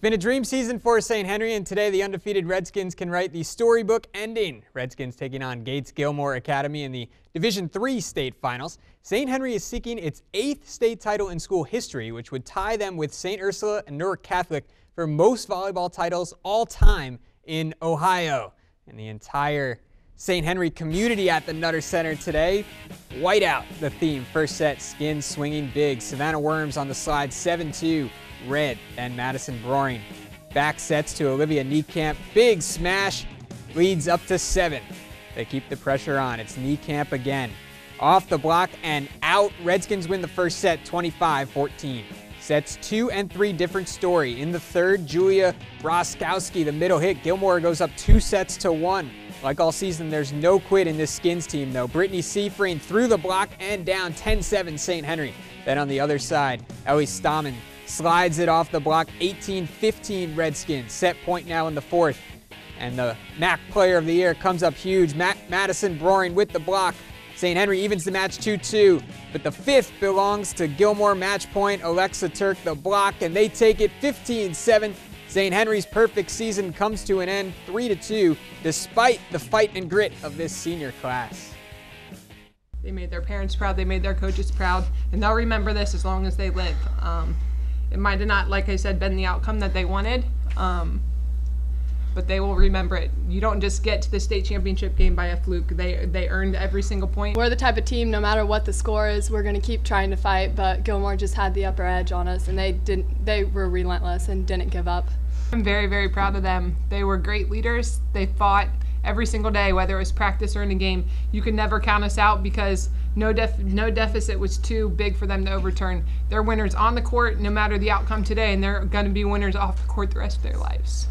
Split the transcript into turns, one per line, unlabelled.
It's been a dream season for St. Henry, and today the undefeated Redskins can write the storybook ending. Redskins taking on Gates Gilmour Academy in the Division III state finals. St. Henry is seeking its eighth state title in school history, which would tie them with St. Ursula and Newark Catholic for most volleyball titles all time in Ohio. And the entire St. Henry community at the Nutter Center today. Whiteout, the theme. First set, skins swinging big. Savannah Worms on the slide, 7 2 red and Madison Broering. Back sets to Olivia Niekamp. Big smash leads up to seven. They keep the pressure on. It's Niekamp again. Off the block and out. Redskins win the first set 25 14. Sets two and three different story. In the third, Julia Roskowski, the middle hit. Gilmour goes up two sets to one. Like all season, there's no quit in this Skins team, though. Brittany Siefring through the block and down 10 7 St. Henry. Then on the other side, Ellie Stammen slides it off the block. 18-15 Redskins. Set point now in the fourth. And the MAC player of the year comes up huge. Matt Madison Broering with the block. St. Henry evens the match 2-2. But the fifth belongs to Gilmour match point. Alexa Turk the block, and they take it 15-7. St. Henry's perfect season comes to an end 3-2 despite the fight and grit of this senior class.
They made their parents proud, they made their coaches proud, and they'll remember this as long as they live. Um, it might have not, like I said, been the outcome that they wanted, um, but they will remember it. You don't just get to the state championship game by a fluke. They they earned every single point.
We're the type of team, no matter what the score is, we're going to keep trying to fight. But Gilmour just had the upper edge on us, and they didn't. They were relentless and didn't give up.
I'm very very proud of them. They were great leaders. They fought every single day, whether it was practice or in a game. You can never count us out because no, def- no deficit was too big for them to overturn. They're winners on the court no matter the outcome today, and they're going to be winners off the court the rest of their lives.